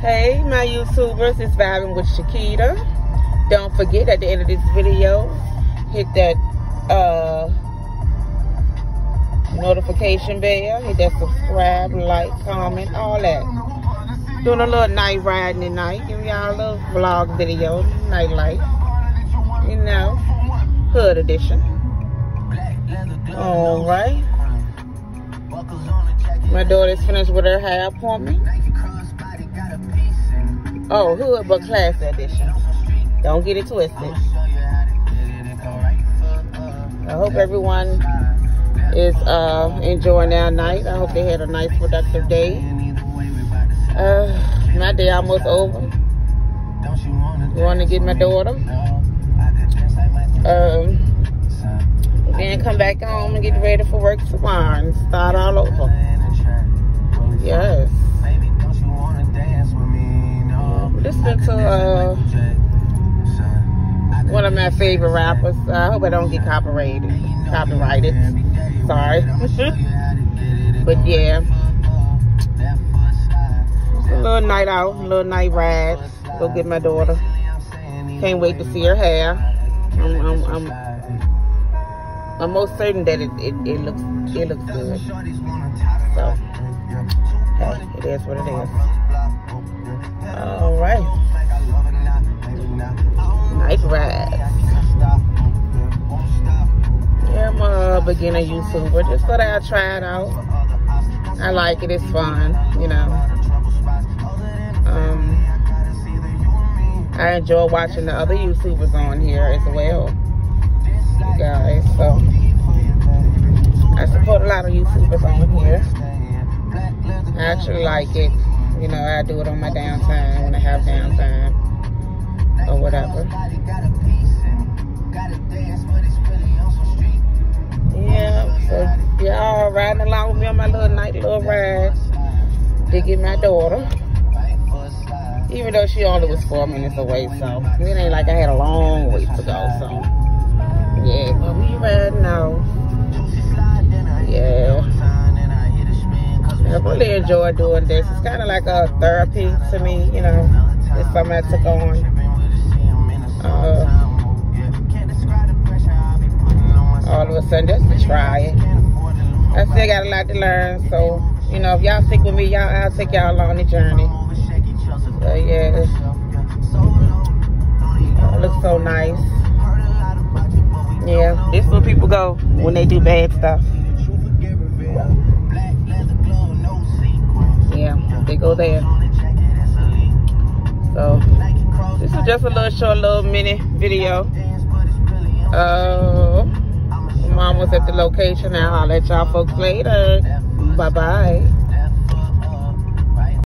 Hey, my YouTubers, it's Vibing with Cheketa. Don't forget at the end of this video, hit that uh, notification bell, hit that subscribe, like, comment, all that. Doing a little night riding tonight, giving y'all a little vlog video, night life. You know, hood edition. All right. My daughter's finished with her hair appointment. Oh, hood but class edition. Don't get it twisted. I hope everyone is uh, enjoying their night. I hope they had a nice productive day. Uh, my day almost over. Going to get my daughter. Um, then come back home and get ready for work tomorrow and start all over. Yes. To uh, one of my favorite rappers. I hope I don't get copyrighted. Copyrighted. Sorry. but yeah. A little night out, a little night ride. Go get my daughter. Can't wait to see her hair. I'm, I'm, I'm, I'm most certain that it, it, it looks it looks good. So, hey, it is what it is. Beginner YouTuber. Just so that I'd try it out. I like it. It's fun, you know. Um, I enjoy watching the other YouTubers on here as well. You guys, so I support a lot of YouTubers on here. I actually like it. You know, I do it on my downtime when I have downtime little night little ride to get my daughter. Even though she only was four minutes away, so it ain't like I had a long way to go, so yeah, but we riding now. Yeah. I really enjoy doing this. It's kind of like a therapy to me, you know. It's something I took on. Uh, all of a sudden, just to try it. I still got a lot to learn, so, you know, if y'all stick with me, y'all, I'll take y'all along the journey. Yeah. It looks so nice. Yeah, this is where people go when they do bad stuff. Yeah, they go there. So this is just a little short little mini video. Uh mom was at the location now. I'll let y'all folks later. Bye bye.